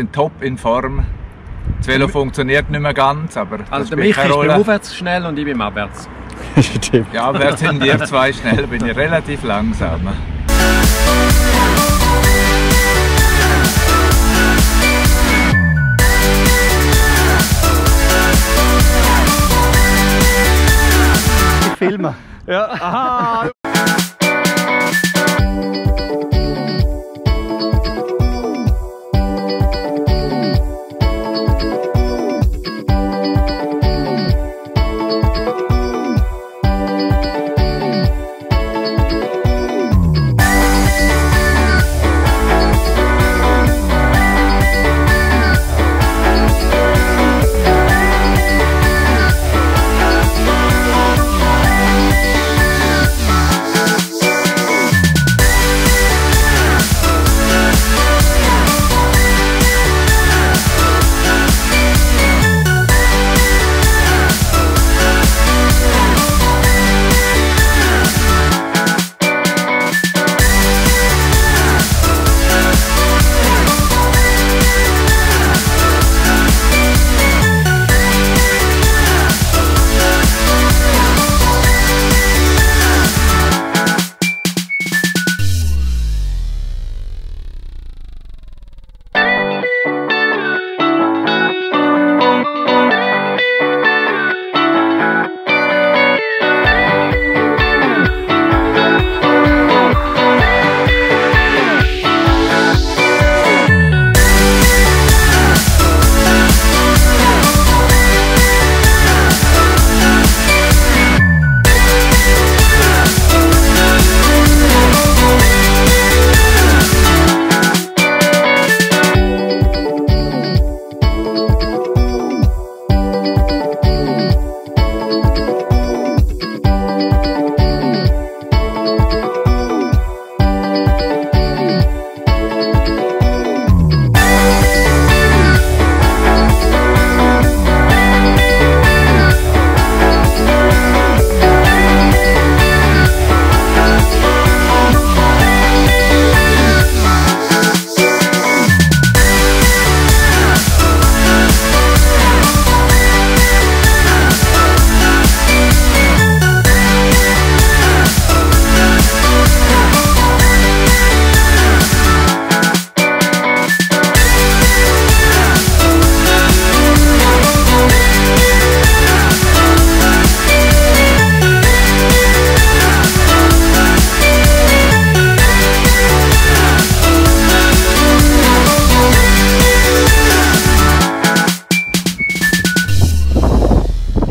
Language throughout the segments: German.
sind top in Form. Das Velo funktioniert nicht mehr ganz, aber das Also der spielt keine Rolle. Aufwärts schnell und ich beim Abwärts. Stimmt. Ja, wer sind ihr zwei schnell? Bin ich relativ langsam. Filmen. Ja, aha.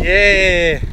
Yeah.